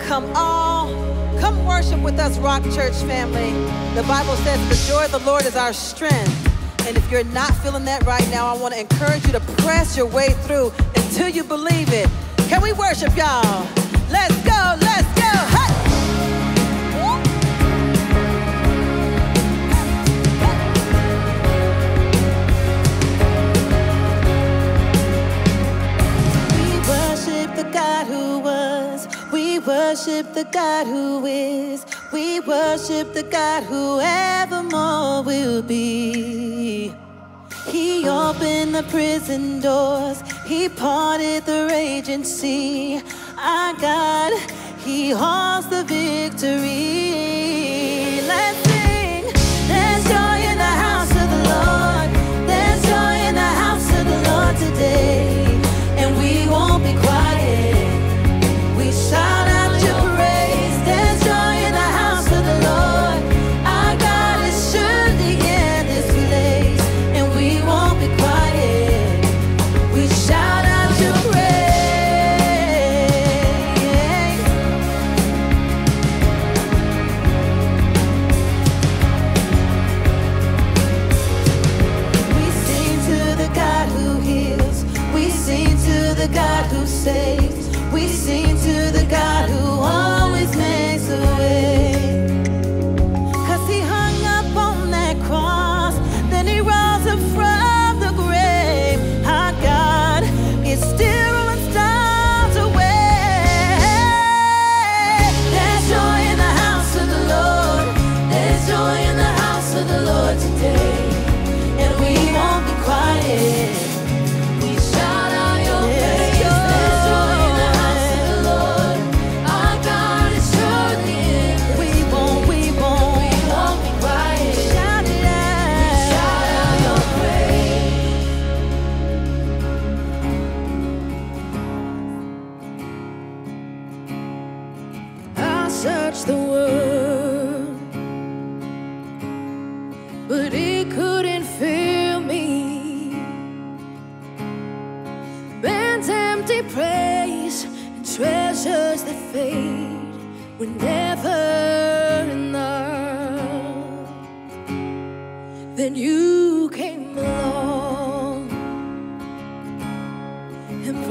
come all. Come worship with us, Rock Church family. The Bible says the joy of the Lord is our strength. And if you're not feeling that right now, I want to encourage you to press your way through until you believe it. Can we worship y'all? the God who is. We worship the God who evermore will be. He opened the prison doors. He parted the raging sea. Our God, He holds the victory. empty praise and treasures that fade were never enough. Then you came along and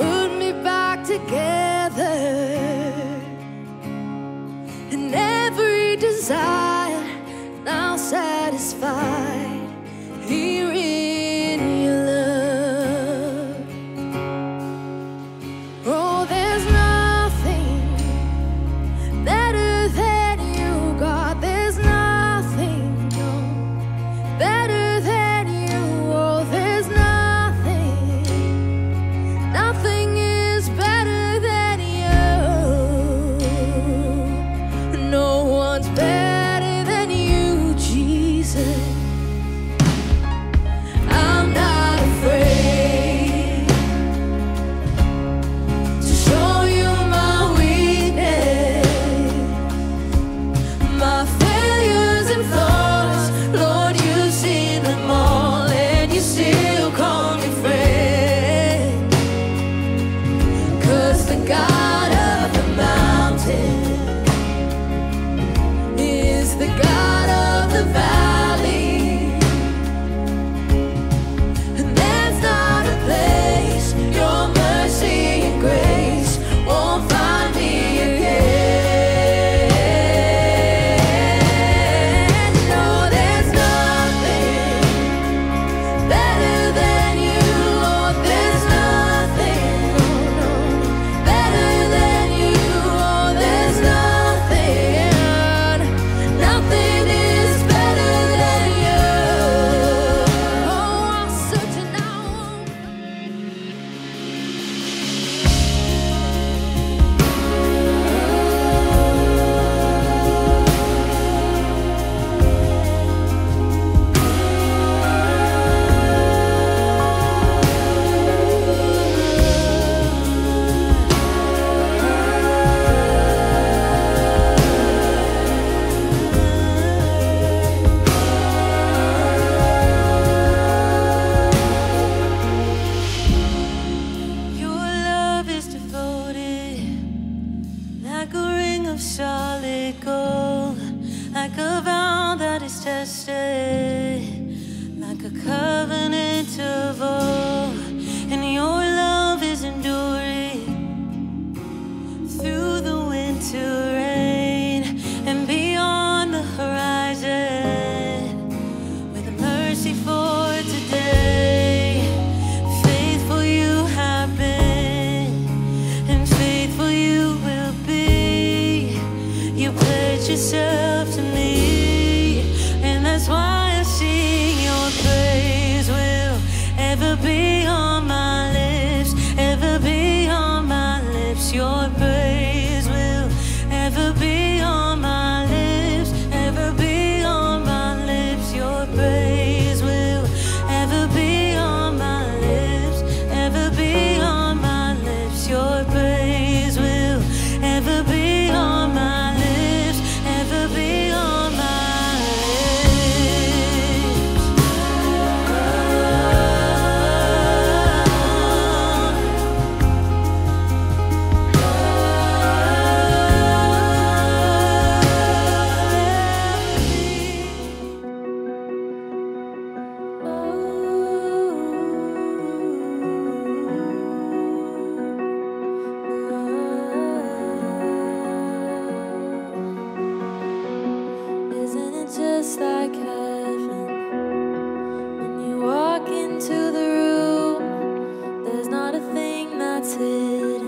次。